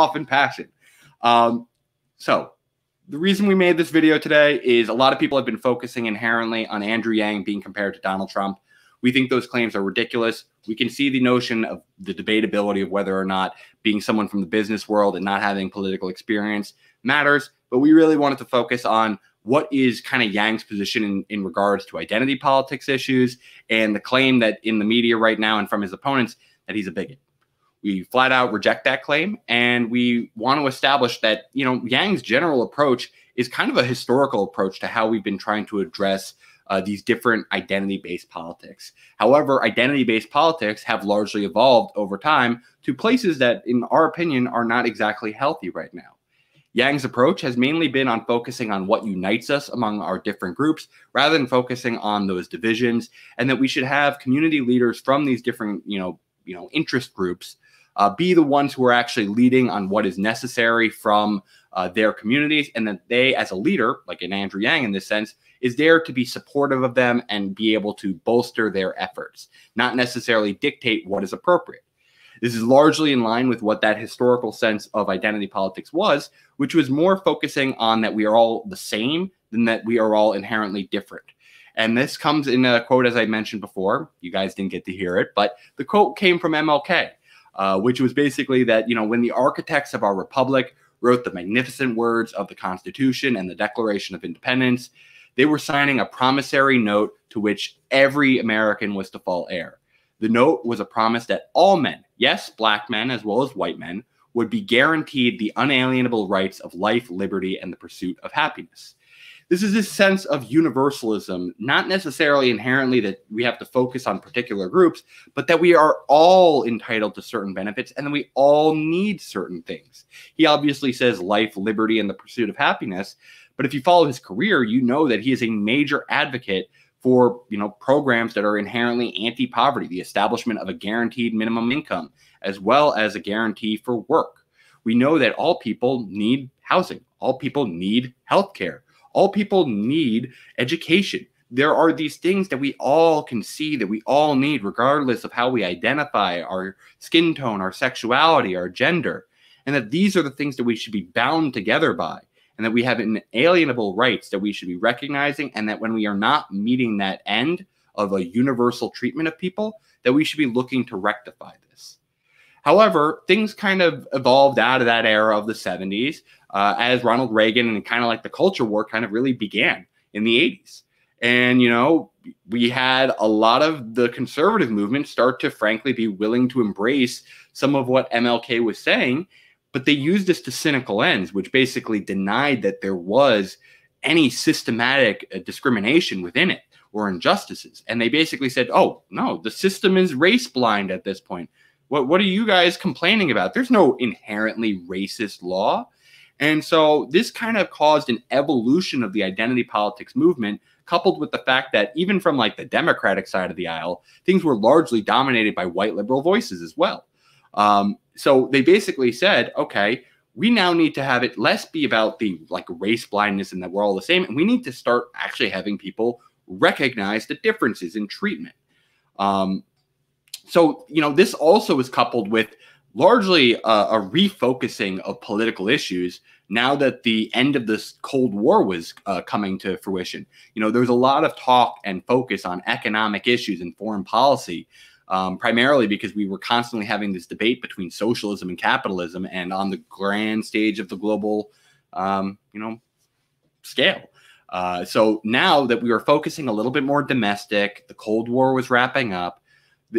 off in passion. Um, so the reason we made this video today is a lot of people have been focusing inherently on Andrew Yang being compared to Donald Trump. We think those claims are ridiculous. We can see the notion of the debatability of whether or not being someone from the business world and not having political experience matters, but we really wanted to focus on what is kind of Yang's position in, in regards to identity politics issues and the claim that in the media right now and from his opponents that he's a bigot. We flat out reject that claim and we want to establish that, you know, Yang's general approach is kind of a historical approach to how we've been trying to address uh, these different identity based politics. However, identity based politics have largely evolved over time to places that, in our opinion, are not exactly healthy right now. Yang's approach has mainly been on focusing on what unites us among our different groups rather than focusing on those divisions and that we should have community leaders from these different, you know, you know, interest groups uh, be the ones who are actually leading on what is necessary from uh, their communities and that they as a leader, like an Andrew Yang in this sense, is there to be supportive of them and be able to bolster their efforts, not necessarily dictate what is appropriate. This is largely in line with what that historical sense of identity politics was, which was more focusing on that we are all the same than that we are all inherently different. And this comes in a quote, as I mentioned before. You guys didn't get to hear it, but the quote came from MLK, uh, which was basically that, you know, when the architects of our republic wrote the magnificent words of the Constitution and the Declaration of Independence, they were signing a promissory note to which every American was to fall heir. The note was a promise that all men, yes, black men as well as white men, would be guaranteed the unalienable rights of life, liberty, and the pursuit of happiness. This is this sense of universalism, not necessarily inherently that we have to focus on particular groups, but that we are all entitled to certain benefits and that we all need certain things. He obviously says life, liberty, and the pursuit of happiness. But if you follow his career, you know that he is a major advocate for you know programs that are inherently anti-poverty, the establishment of a guaranteed minimum income, as well as a guarantee for work. We know that all people need housing, all people need health care, all people need education. There are these things that we all can see that we all need, regardless of how we identify our skin tone, our sexuality, our gender, and that these are the things that we should be bound together by and that we have inalienable rights that we should be recognizing, and that when we are not meeting that end of a universal treatment of people, that we should be looking to rectify this. However, things kind of evolved out of that era of the 70s uh, as Ronald Reagan and kind of like the culture war kind of really began in the 80s. And, you know, we had a lot of the conservative movement start to frankly be willing to embrace some of what MLK was saying but they used this to cynical ends, which basically denied that there was any systematic uh, discrimination within it or injustices. And they basically said, oh, no, the system is race blind at this point. What, what are you guys complaining about? There's no inherently racist law. And so this kind of caused an evolution of the identity politics movement, coupled with the fact that even from like the Democratic side of the aisle, things were largely dominated by white liberal voices as well. Um, so they basically said, okay, we now need to have it less be about the like race blindness and that we're all the same, and we need to start actually having people recognize the differences in treatment. Um, so you know, this also is coupled with largely a, a refocusing of political issues now that the end of this Cold War was uh, coming to fruition. You know, there's a lot of talk and focus on economic issues and foreign policy um, primarily because we were constantly having this debate between socialism and capitalism, and on the grand stage of the global, um, you know, scale. Uh, so now that we were focusing a little bit more domestic, the Cold War was wrapping up,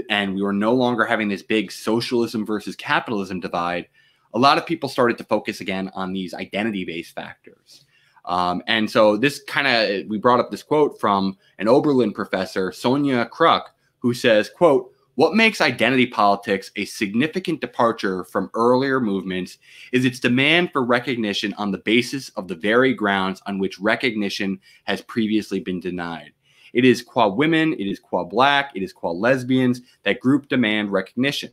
and we were no longer having this big socialism versus capitalism divide. A lot of people started to focus again on these identity-based factors. Um, and so this kind of we brought up this quote from an Oberlin professor, Sonia Kruk, who says, quote, what makes identity politics a significant departure from earlier movements is its demand for recognition on the basis of the very grounds on which recognition has previously been denied. It is qua women, it is qua black, it is qua lesbians that group demand recognition.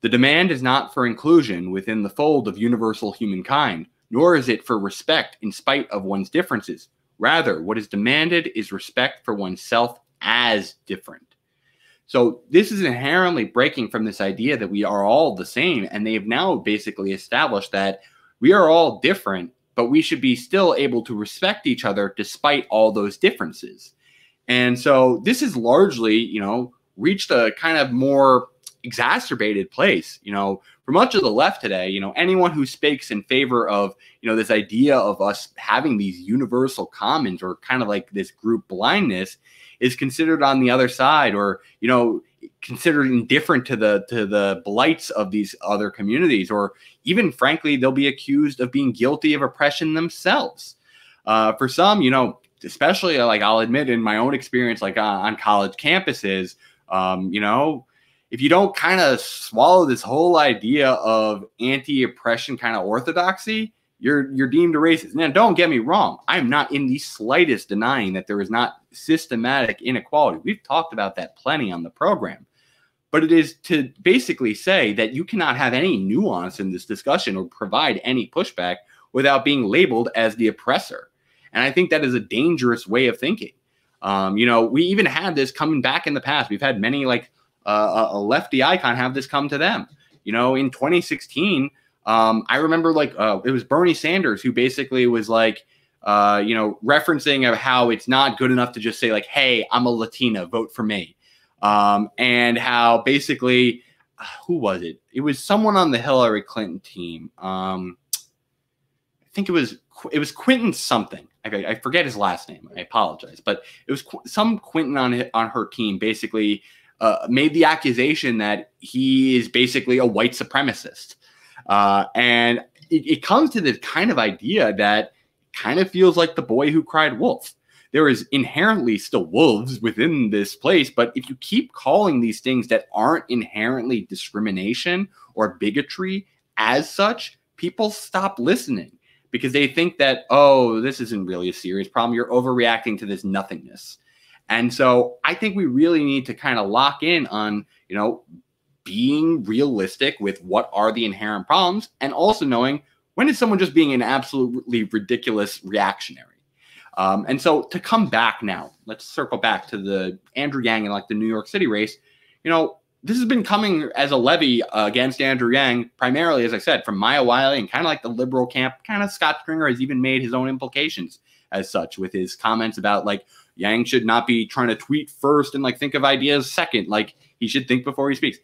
The demand is not for inclusion within the fold of universal humankind, nor is it for respect in spite of one's differences. Rather, what is demanded is respect for oneself as different. So this is inherently breaking from this idea that we are all the same. And they've now basically established that we are all different, but we should be still able to respect each other despite all those differences. And so this is largely, you know, reached a kind of more exacerbated place. You know, for much of the left today, you know, anyone who speaks in favor of, you know, this idea of us having these universal commons or kind of like this group blindness is considered on the other side or, you know, considered indifferent to the to the blights of these other communities or even frankly they'll be accused of being guilty of oppression themselves uh, for some you know especially like i'll admit in my own experience like uh, on college campuses um, you know if you don't kind of swallow this whole idea of anti-oppression kind of orthodoxy, you're you're deemed a racist. Now, don't get me wrong. I'm not in the slightest denying that there is not systematic inequality. We've talked about that plenty on the program. But it is to basically say that you cannot have any nuance in this discussion or provide any pushback without being labeled as the oppressor. And I think that is a dangerous way of thinking. Um, you know, we even had this coming back in the past. We've had many like uh, a lefty icon have this come to them. You know, in 2016, um, I remember like uh, it was Bernie Sanders who basically was like, uh, you know, referencing of how it's not good enough to just say like, "Hey, I'm a Latina, vote for me," um, and how basically, uh, who was it? It was someone on the Hillary Clinton team. Um, I think it was it was Quentin something. I, I forget his last name. I apologize, but it was some Quentin on on her team basically uh, made the accusation that he is basically a white supremacist. Uh, and it, it, comes to this kind of idea that kind of feels like the boy who cried wolf. There is inherently still wolves within this place, but if you keep calling these things that aren't inherently discrimination or bigotry as such, people stop listening because they think that, oh, this isn't really a serious problem. You're overreacting to this nothingness. And so I think we really need to kind of lock in on, you know, being realistic with what are the inherent problems and also knowing when is someone just being an absolutely ridiculous reactionary. Um, and so to come back now, let's circle back to the Andrew Yang and like the New York City race. You know, this has been coming as a levy uh, against Andrew Yang, primarily, as I said, from Maya Wiley and kind of like the liberal camp. Kind of Scott Stringer has even made his own implications as such with his comments about like Yang should not be trying to tweet first and like think of ideas second. Like he should think before he speaks.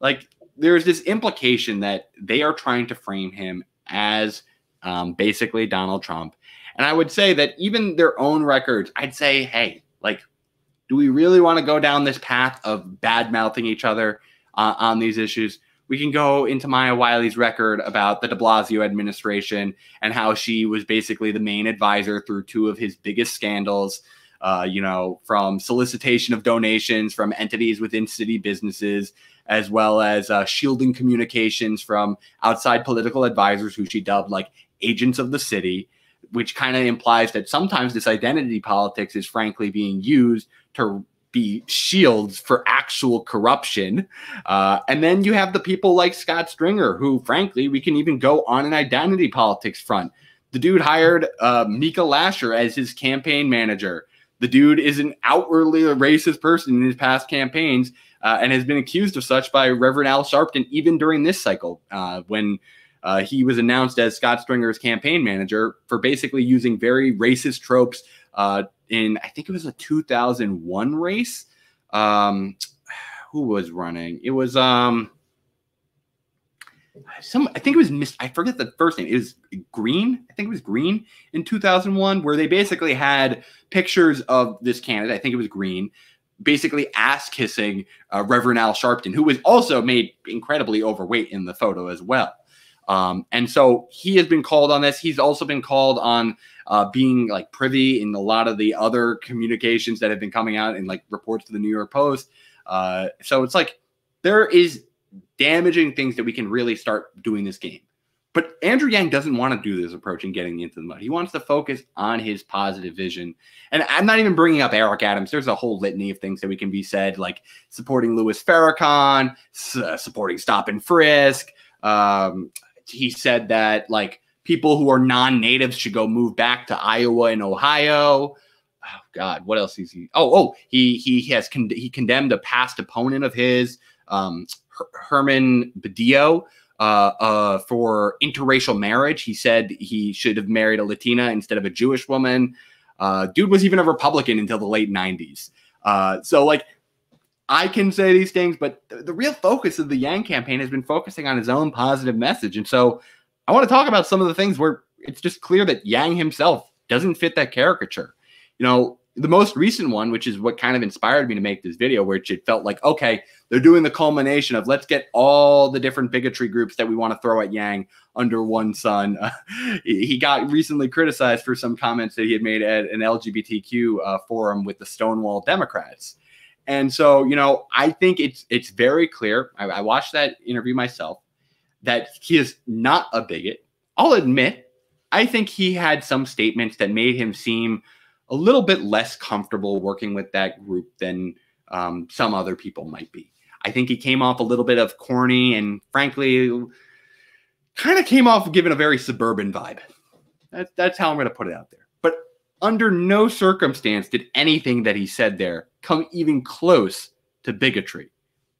Like there's this implication that they are trying to frame him as um, basically Donald Trump. And I would say that even their own records, I'd say, hey, like, do we really want to go down this path of bad mouthing each other uh, on these issues? We can go into Maya Wiley's record about the de Blasio administration and how she was basically the main advisor through two of his biggest scandals uh, you know, from solicitation of donations from entities within city businesses, as well as uh, shielding communications from outside political advisors who she dubbed like agents of the city, which kind of implies that sometimes this identity politics is frankly being used to be shields for actual corruption. Uh, and then you have the people like Scott Stringer, who frankly, we can even go on an identity politics front. The dude hired uh, Micah Lasher as his campaign manager. The dude is an outwardly racist person in his past campaigns uh, and has been accused of such by Reverend Al Sharpton even during this cycle uh, when uh, he was announced as Scott Stringer's campaign manager for basically using very racist tropes uh, in, I think it was a 2001 race. Um, who was running? It was. Um, some I think it was Miss I forget the first name. It was Green. I think it was Green in 2001, where they basically had pictures of this candidate. I think it was Green, basically ass kissing uh, Reverend Al Sharpton, who was also made incredibly overweight in the photo as well. Um, and so he has been called on this. He's also been called on uh, being like privy in a lot of the other communications that have been coming out in like reports to the New York Post. Uh, so it's like there is damaging things that we can really start doing this game. But Andrew Yang doesn't want to do this approach and getting into the mud. He wants to focus on his positive vision. And I'm not even bringing up Eric Adams. There's a whole litany of things that we can be said, like supporting Louis Farrakhan, uh, supporting Stop and Frisk. Um, he said that like people who are non-natives should go move back to Iowa and Ohio. oh God, what else is he? Oh, oh, he he has con- he condemned a past opponent of his, um, Her- Herman Badillo, uh, uh, for interracial marriage. He said he should have married a Latina instead of a Jewish woman. Uh, dude was even a Republican until the late '90s. Uh, so like. I can say these things, but the, the real focus of the Yang campaign has been focusing on his own positive message. And so I want to talk about some of the things where it's just clear that Yang himself doesn't fit that caricature. You know, the most recent one, which is what kind of inspired me to make this video, which it felt like, okay, they're doing the culmination of let's get all the different bigotry groups that we want to throw at Yang under one sun. Uh, he got recently criticized for some comments that he had made at an LGBTQ uh, forum with the Stonewall Democrats. And so, you know, I think it's it's very clear. I, I watched that interview myself that he is not a bigot. I'll admit, I think he had some statements that made him seem a little bit less comfortable working with that group than um, some other people might be. I think he came off a little bit of corny and, frankly, kind of came off giving a very suburban vibe. That's that's how I'm going to put it out there. Under no circumstance did anything that he said there come even close to bigotry.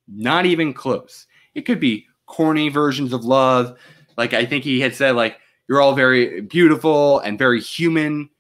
Not even close. It could be corny versions of love. Like I think he had said, like, you're all very beautiful and very human.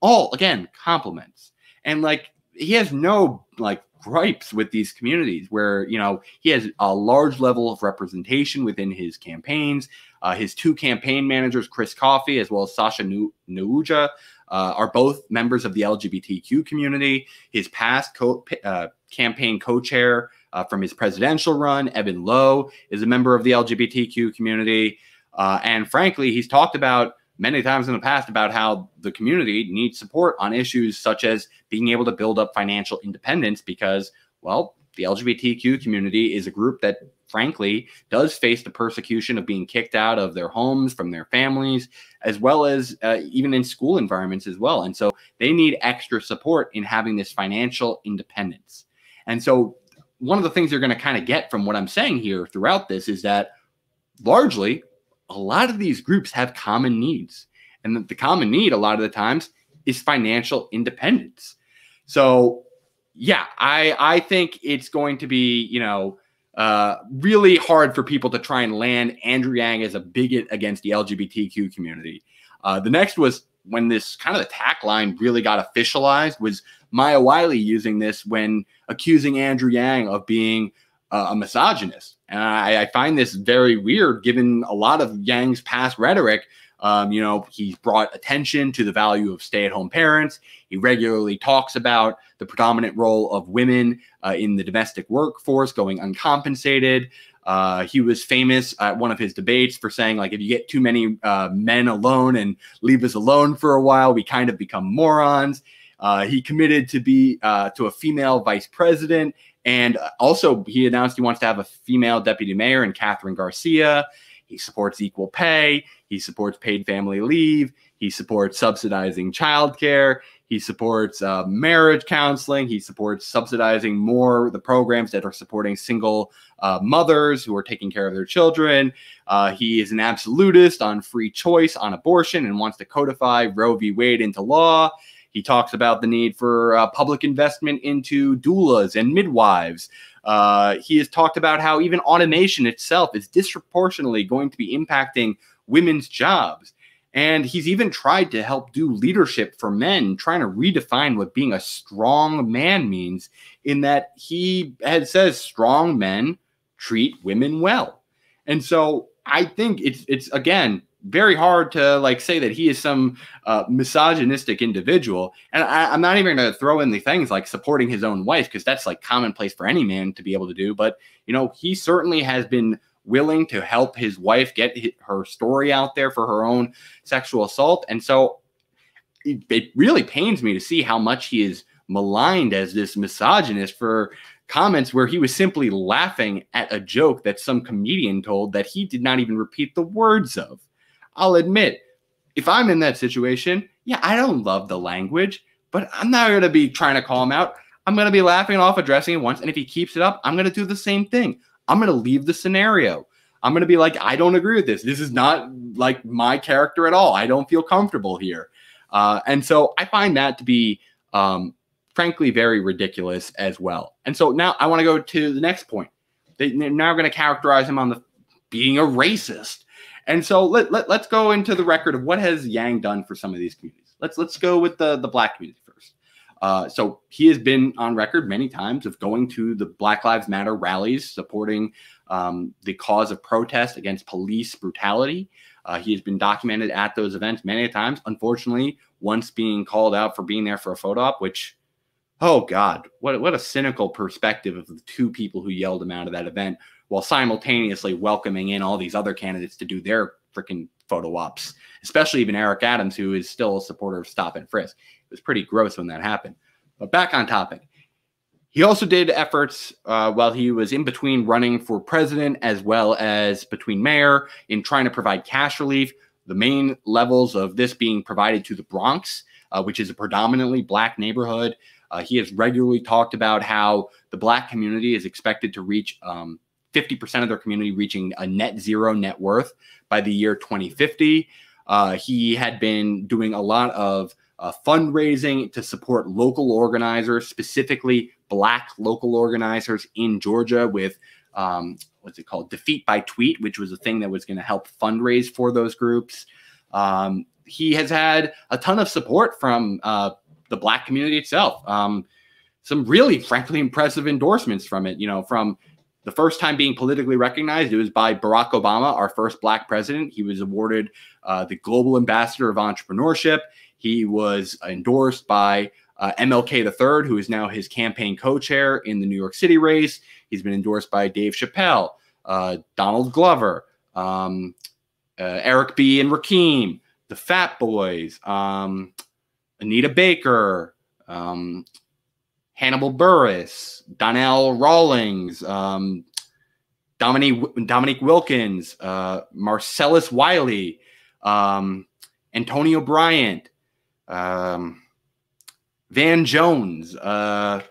All again, compliments. And like he has no like gripes with these communities where you know he has a large level of representation within his campaigns. Uh, his two campaign managers, Chris Coffey as well as Sasha Ahuja, uh, are both members of the LGBTQ community. His past co- uh, campaign co-chair uh, from his presidential run, Evan Low, is a member of the LGBTQ community. Uh, and frankly, he's talked about many times in the past about how the community needs support on issues such as being able to build up financial independence because, well, the LGBTQ community is a group that frankly does face the persecution of being kicked out of their homes from their families as well as uh, even in school environments as well. And so they need extra support in having this financial independence. And so one of the things you're going to kind of get from what i'm saying here throughout this is that largely a lot of these groups have common needs. And the common need a lot of the times is financial independence. So yeah i i think it's going to be you know uh, really hard for people to try and land Andrew Yang as a bigot against the LGBTQ community. Uh, the next was when this kind of attack line really got officialized was Maya Wiley using this when accusing Andrew Yang of being uh, a misogynist. And I, I, find this very weird given a lot of Yang's past rhetoric um, you know, he's brought attention to the value of stay at home parents. He regularly talks about the predominant role of women uh, in the domestic workforce going uncompensated. Uh, he was famous at one of his debates for saying, like, if you get too many uh, men alone and leave us alone for a while, we kind of become morons. Uh, he committed to be uh, to a female vice president, and also he announced he wants to have a female deputy mayor and Kathryn Garcia. He supports equal pay. He supports paid family leave. He supports subsidizing childcare. He supports uh, marriage counseling. He supports subsidizing more the programs that are supporting single uh, mothers who are taking care of their children. Uh, he is an absolutist on free choice on abortion and wants to codify Roe v. Wade into law. He talks about the need for uh, public investment into doulas and midwives. Uh, he has talked about how even automation itself is disproportionately going to be impacting women's jobs. And he's even tried to help do leadership for men, trying to redefine what being a strong man means, in that he had says strong men treat women well. And so I think it's it's again very hard to like say that he is some uh, misogynistic individual. And I, am not even going to throw in the things like supporting his own wife because that's like commonplace for any man to be able to do. But you know, he certainly has been willing to help his wife get her story out there for her own sexual assault. And so it, it really pains me to see how much he is maligned as this misogynist for comments where he was simply laughing at a joke that some comedian told that he did not even repeat the words of. I'll admit, if I'm in that situation, yeah, I don't love the language, but I'm not going to be trying to call him out. I'm going to be laughing off, addressing him once. And if he keeps it up, I'm going to do the same thing. I'm going to leave the scenario. I'm going to be like, I don't agree with this. This is not like my character at all. I don't feel comfortable here. Uh, and so I find that to be Um, frankly, very ridiculous as well. And so now I want to go to the next point. They, are now going to characterize him on the being a racist. And so let, let, let's go into the record of what has Yang done for some of these communities. Let's let's go with the, the black community. Uh, so he has been on record many times of going to the Black Lives Matter rallies, supporting um, the cause of protest against police brutality. Uh, he has been documented at those events many times. Unfortunately, once being called out for being there for a photo op, which, oh God, what, what a cynical perspective of the two people who yelled him out of that event while simultaneously welcoming in all these other candidates to do their freaking photo ops, especially even Eric Adams, who is still a supporter of stop and frisk. Was pretty gross when that happened. But back on topic. He also did efforts uh, while he was in between running for president as well as between mayor in trying to provide cash relief. The main levels of this being provided to the Bronx, uh, which is a predominantly black neighborhood. Uh, he has regularly talked about how the black community is expected to reach um, 50% of their community reaching a net zero net worth by the year 2050. Uh, he had been doing a lot of uh, fundraising to support local organizers, specifically black local organizers in Georgia with um, what's it called? Defeat by Tweet, which was a thing that was going to help fundraise for those groups. Um, he has had a ton of support from uh, the black community itself. Um, some really, frankly, impressive endorsements from it. You know, from the first time being politically recognized, it was by Barack Obama, our first black president. He was awarded uh, the Global Ambassador of Entrepreneurship. He was endorsed by uh, MLK III, who is now his campaign co-chair in the New York City race. He's been endorsed by Dave Chappelle, uh, Donald Glover, um, uh, Eric B. and Rakim, the Fat Boys, um, Anita Baker, um, Hannibal Buress, Donnell Rawlings, um, Dominique, Dominique Wilkins, uh, Marcellus Wiley, um, Antonio Bryant, um, Van Jones, uh,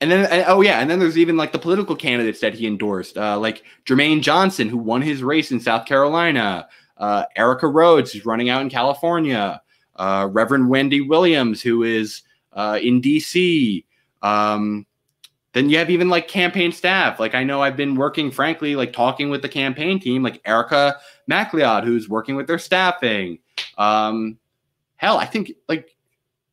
and then and, oh yeah, and then there's even like the political candidates that he endorsed, uh, like Jermaine Johnson, who won his race in South Carolina, uh, Erica Rhodes, who's running out in California, uh, Reverend Wendy Williams, who is uh, in D.C. Um, then you have even like campaign staff. Like I know I've been working, frankly, like talking with the campaign team, like Erica MacLeod, who's working with their staffing. Um, hell, I think like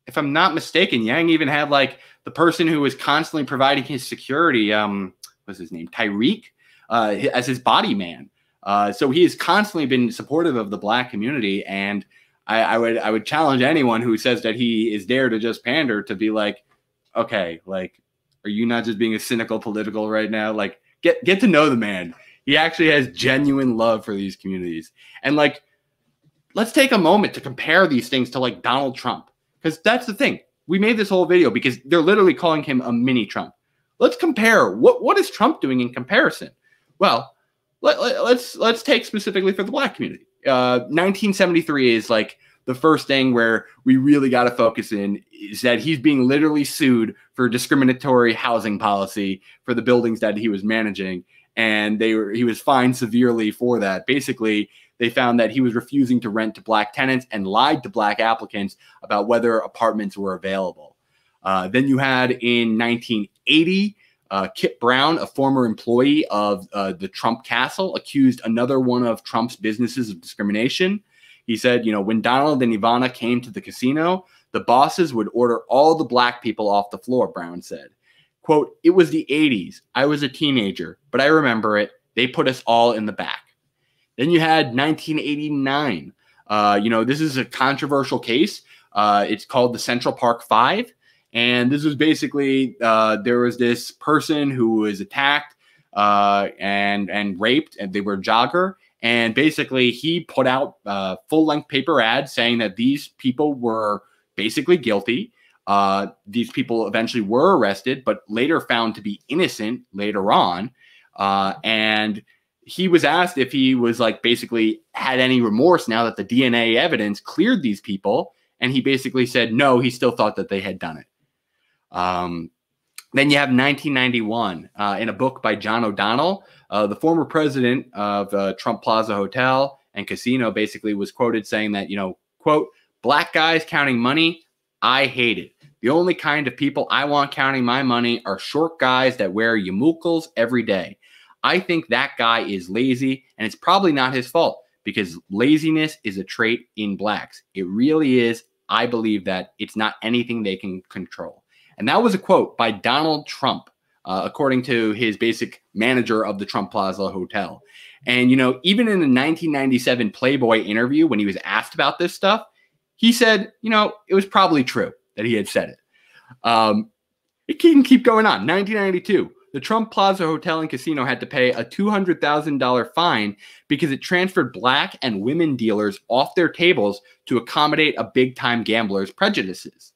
if I'm not mistaken, Yang even had like the person who was constantly providing his security, um, what's his name, Tyreek, uh, as his body man. Uh, so he has constantly been supportive of the black community, and I, I, would I would challenge anyone who says that he is there to just pander to be like, okay, like, are you not just being a cynical political right now? Like, get get to know the man. He actually has genuine love for these communities, and like, let's take a moment to compare these things to like Donald Trump. Because that's the thing. We made this whole video because they're literally calling him a mini Trump. Let's compare. What what is Trump doing in comparison? Well, let, let, let's let's take specifically for the black community. Uh, 1973 is like the first thing where we really got to focus in is that he's being literally sued for discriminatory housing policy for the buildings that he was managing and they were he was fined severely for that basically they found that he was refusing to rent to black tenants and lied to black applicants about whether apartments were available. Uh, then you had in 1980, uh, Kit Brown, a former employee of uh, the Trump Castle, accused another one of Trump's businesses of discrimination. He said, you know, when Donald and Ivana came to the casino, the bosses would order all the black people off the floor, Brown said. Quote, it was the 80s. I was a teenager, but I remember it. They put us all in the back. Then you had 1989. Uh, you know, this is a controversial case. Uh, it's called the Central Park Five. And this was basically uh, there was this person who was attacked uh, and and raped, and they were jogger. And basically, he put out uh, full length paper ads saying that these people were basically guilty. Uh, these people eventually were arrested, but later found to be innocent later on. And he was asked if he was like basically had any remorse now that the DNA evidence cleared these people. And he basically said no, he still thought that they had done it. Um, then you have 1991 uh, in a book by John O'Donnell, uh, the former president of uh, Trump Plaza Hotel and Casino, basically was quoted saying that, you know, quote, black guys counting money, I hate it. The only kind of people I want counting my money are short guys that wear yarmulkes every day. I think that guy is lazy, and it's probably not his fault because laziness is a trait in blacks. It really is. I believe that it's not anything they can control. And that was a quote by Donald Trump, uh, according to his basic manager of the Trump Plaza Hotel. And, you know, even in the 1997 Playboy interview, when he was asked about this stuff, he said, you know, it was probably true that he had said it. Um, it can keep going on. 1992, the Trump Plaza Hotel and Casino had to pay a $200,000 fine because it transferred black and women dealers off their tables to accommodate a big time gambler's prejudices.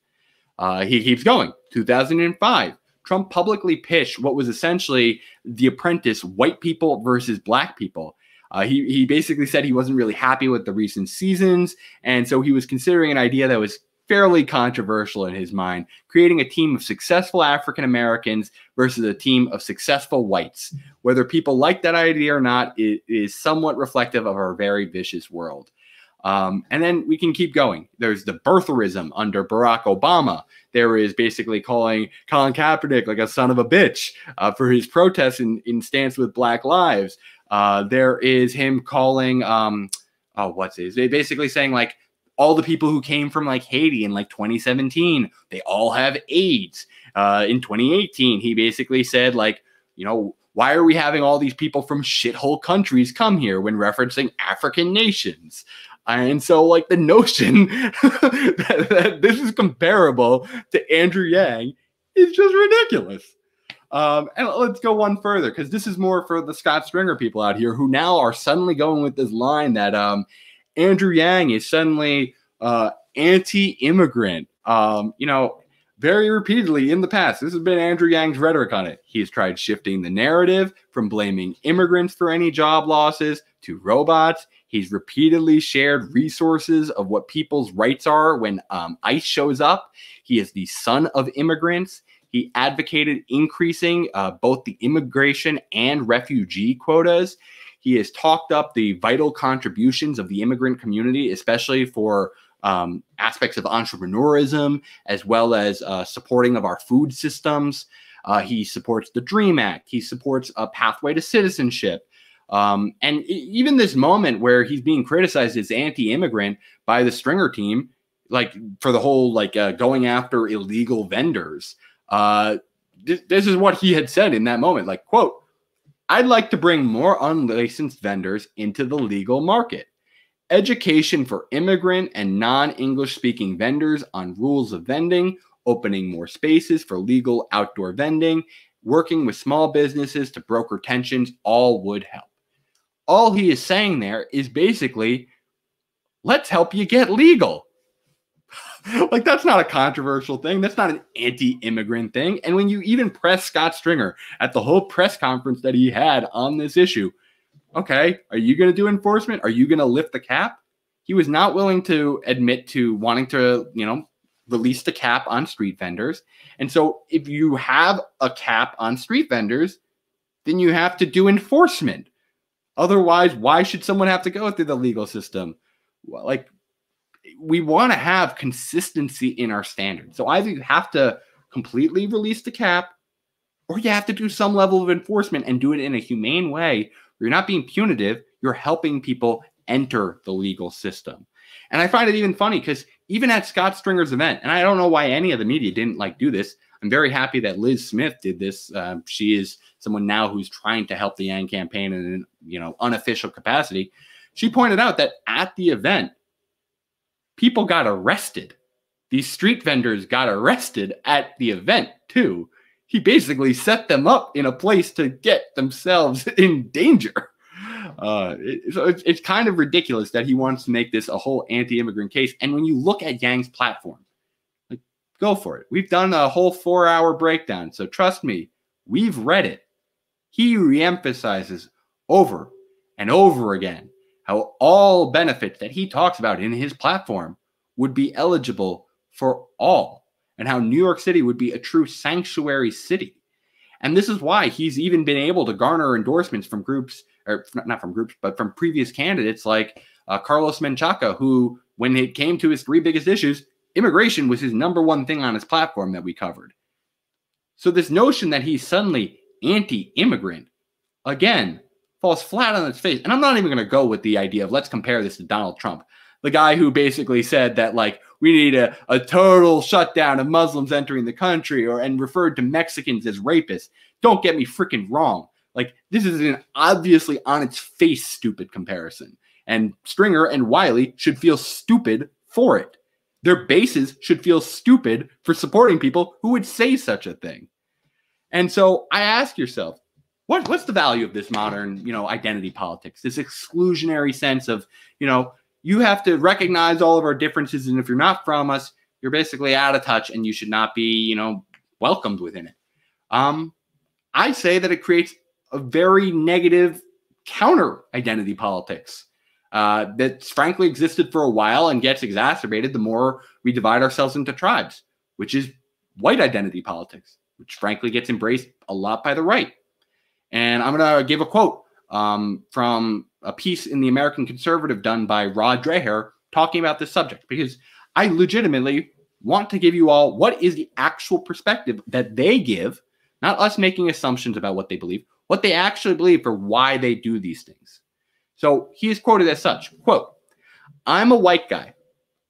Uh, he keeps going. 2005, Trump publicly pitched what was essentially The Apprentice white people versus black people. Uh, he, he basically said he wasn't really happy with the recent seasons, and so he was considering an idea that was fairly controversial in his mind, creating a team of successful African Americans versus a team of successful whites. Whether people like that idea or not it is somewhat reflective of our very vicious world. Um, and then we can keep going. There's the birtherism under Barack Obama. There is basically calling Colin Kaepernick like a son of a bitch uh, for his protests in, in stance with Black Lives. Uh, there is him calling, um, oh, what's his? Basically saying like all the people who came from like Haiti in like 2017, they all have AIDS. Uh, in 2018, he basically said like, you know, why are we having all these people from shithole countries come here when referencing African nations? And so, like, the notion that, that, this is comparable to Andrew Yang is just ridiculous. Um, and let's go one further because this is more for the Scott Stringer people out here who now are suddenly going with this line that um, Andrew Yang is suddenly uh, anti-immigrant. Um, you know, very repeatedly in the past, this has been Andrew Yang's rhetoric on it. He's tried shifting the narrative from blaming immigrants for any job losses to robots. He's repeatedly shared resources of what people's rights are when um, ICE shows up. He is the son of immigrants. He advocated increasing uh, both the immigration and refugee quotas. He has talked up the vital contributions of the immigrant community, especially for um, aspects of entrepreneurism, as well as uh, supporting of our food systems. Uh, he supports the DREAM Act. He supports a pathway to citizenship. Um, and even this moment where he's being criticized as anti-immigrant by the Stringer team, like for the whole like uh, going after illegal vendors. Uh, this, this is what he had said in that moment. Like, quote, I'd like to bring more unlicensed vendors into the legal market. Education for immigrant and non English speaking vendors on rules of vending, opening more spaces for legal outdoor vending, working with small businesses to broker tensions, all would help. All he is saying there is basically, let's help you get legal. like that's not a controversial thing. That's not an anti-immigrant thing. And when you even press Scott Stringer at the whole press conference that he had on this issue, okay, are you going to do enforcement? Are you going to lift the cap? He was not willing to admit to wanting to, you know, release the cap on street vendors. And so if you have a cap on street vendors, then you have to do enforcement. Otherwise, why should someone have to go through the legal system? Like we want to have consistency in our standards. So either you have to completely release the cap or you have to do some level of enforcement and do it in a humane way. You're not being punitive, you're helping people enter the legal system. And I find it even funny because even at Scott Stringer's event, and I don't know why any of the media didn't like do this. I'm very happy that Liz Smith did this. Uh, she is someone now who's trying to help the Yang campaign in an you know unofficial capacity. She pointed out that at the event, people got arrested. These street vendors got arrested at the event too. He basically set them up in a place to get themselves in danger. Uh, it, so it's, it's kind of ridiculous that he wants to make this a whole anti-immigrant case. And when you look at Yang's platform, like, go for it. We've done a whole four-hour breakdown, so trust me, we've read it. He reemphasizes over and over again how all benefits that he talks about in his platform would be eligible for all, and how New York City would be a true sanctuary city. And this is why he's even been able to garner endorsements from groups, or not from groups, but from previous candidates like uh, Carlos Menchaca, who, when it came to his three biggest issues, immigration was his number one thing on his platform that we covered. So this notion that he's suddenly anti-immigrant, again, falls flat on its face. And I'm not even going to go with the idea of let's compare this to Donald Trump, the guy who basically said that like we need a, a total shutdown of Muslims entering the country or and referred to Mexicans as rapists. Don't get me freaking wrong. Like this is an obviously on its face stupid comparison. And Stringer and Wiley should feel stupid for it. Their bases should feel stupid for supporting people who would say such a thing. And so I ask yourself, what, what's the value of this modern, you know, identity politics, this exclusionary sense of, you know, you have to recognize all of our differences. And if you're not from us, you're basically out of touch and you should not be, you know, welcomed within it. Um, I say that it creates a very negative counter identity politics uh, that's frankly existed for a while and gets exacerbated the more we divide ourselves into tribes, which is white identity politics, which frankly gets embraced a lot by the right. And I'm going to give a quote um, from a piece in the American Conservative done by Rod Dreher talking about this subject because I legitimately want to give you all what is the actual perspective that they give, not us making assumptions about what they believe, what they actually believe for why they do these things. So he is quoted as such quote, I'm a white guy.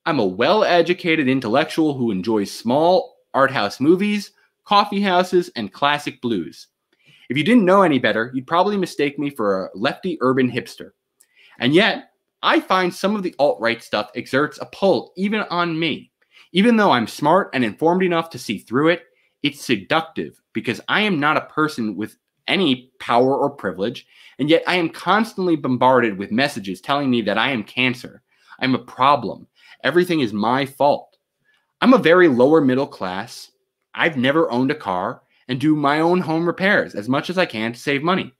I'm a well educated intellectual who enjoys small art house movies, coffee houses, and classic blues. If you didn't know any better, you'd probably mistake me for a lefty urban hipster. And yet, I find some of the alt right stuff exerts a pull even on me. Even though I'm smart and informed enough to see through it, it's seductive because I am not a person with any power or privilege, and yet I am constantly bombarded with messages telling me that I am cancer. I'm a problem. Everything is my fault. I'm a very lower middle class. I've never owned a car and do my own home repairs as much as I can to save money.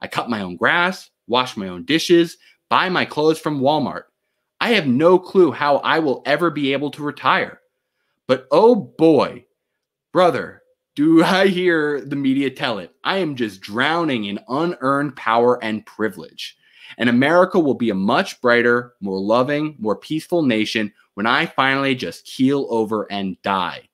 I cut my own grass, wash my own dishes, buy my clothes from Walmart. I have no clue how I will ever be able to retire. But oh boy, brother, do I hear the media tell it? I am just drowning in unearned power and privilege. And America will be a much brighter, more loving, more peaceful nation when I finally just keel over and die.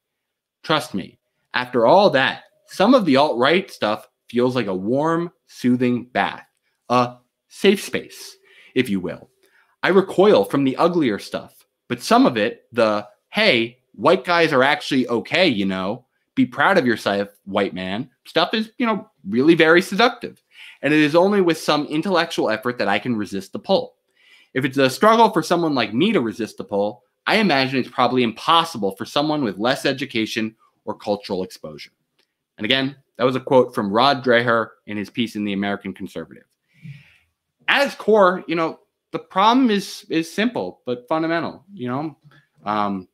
Trust me, after all that, some of the alt right stuff feels like a warm, soothing bath, a safe space, if you will. I recoil from the uglier stuff, but some of it, the hey, white guys are actually okay, you know, be proud of yourself, white man, stuff is, you know, really very seductive. And it is only with some intellectual effort that I can resist the pull. If it's a struggle for someone like me to resist the pull, I imagine it's probably impossible for someone with less education or cultural exposure. And again, that was a quote from Rod Dreher in his piece in the American Conservative. At its core, you know, the problem is is simple but fundamental. You know, um,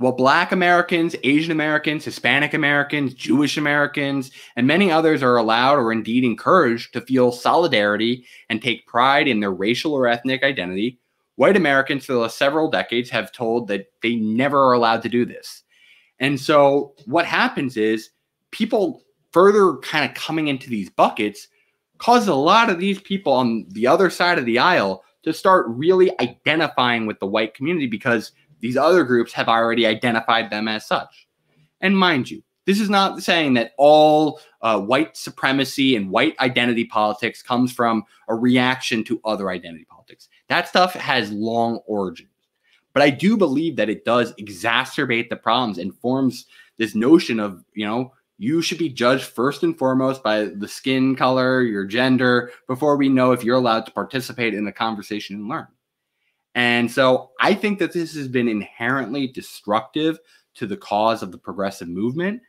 well, Black Americans, Asian Americans, Hispanic Americans, Jewish Americans, and many others are allowed or indeed encouraged to feel solidarity and take pride in their racial or ethnic identity, white Americans for the last several decades have told that they never are allowed to do this. And so what happens is people further kind of coming into these buckets causes a lot of these people on the other side of the aisle to start really identifying with the white community because these other groups have already identified them as such. And mind you, this is not saying that all uh, white supremacy and white identity politics comes from a reaction to other identity politics. That stuff has long origins. But I do believe that it does exacerbate the problems and forms this notion of, you know, you should be judged first and foremost by the skin color, your gender, before we know if you're allowed to participate in the conversation and learn. And so I think that this has been inherently destructive to the cause of the progressive movement.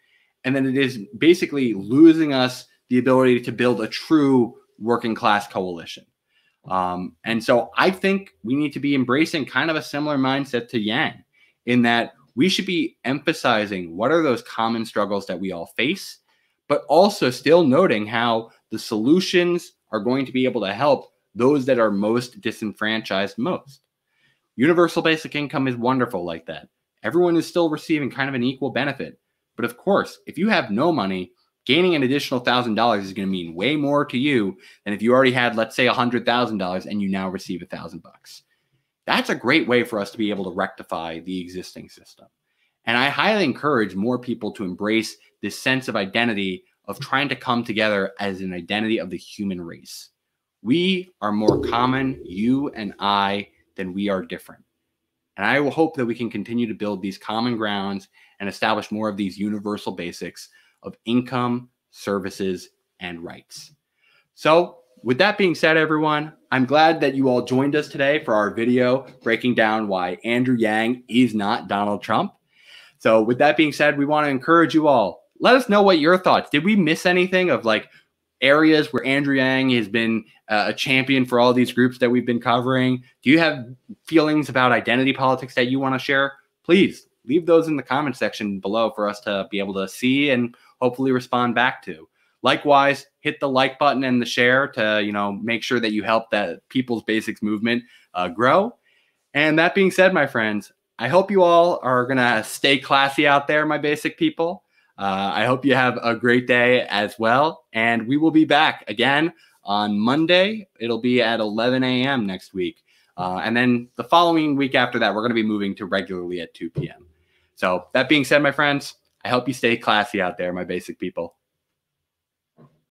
And then it is basically losing us the ability to build a true working class coalition. Um, and so I think we need to be embracing kind of a similar mindset to Yang in that we should be emphasizing what are those common struggles that we all face, but also still noting how the solutions are going to be able to help those that are most disenfranchised most. Universal basic income is wonderful like that. Everyone is still receiving kind of an equal benefit. But of course, if you have no money, gaining an additional thousand dollars is going to mean way more to you than if you already had, let's say, a hundred thousand dollars and you now receive a thousand bucks. That's a great way for us to be able to rectify the existing system. And I highly encourage more people to embrace this sense of identity of trying to come together as an identity of the human race. We are more common, you and I, than we are different. And I will hope that we can continue to build these common grounds and establish more of these universal basics of income, services, and rights. So, with that being said, everyone, I'm glad that you all joined us today for our video breaking down why Andrew Yang is not Donald Trump. So, with that being said, we want to encourage you all. Let us know what your thoughts. Did we miss anything of like areas where Andrew Yang has been uh, a champion for all these groups that we've been covering? Do you have feelings about identity politics that you want to share? Please leave those in the comment section below for us to be able to see and hopefully respond back to. Likewise, hit the like button and the share to you know make sure that you help that People's Basics movement uh, grow. And that being said, my friends, I hope you all are gonna stay classy out there, my basic people. Uh, I hope you have a great day as well, and we will be back again on Monday. It'll be at 11 a.m. next week. Uh, and then the following week after that, we're going to be moving to regularly at 2 p.m. So, that being said, my friends, I hope you stay classy out there, my basic people.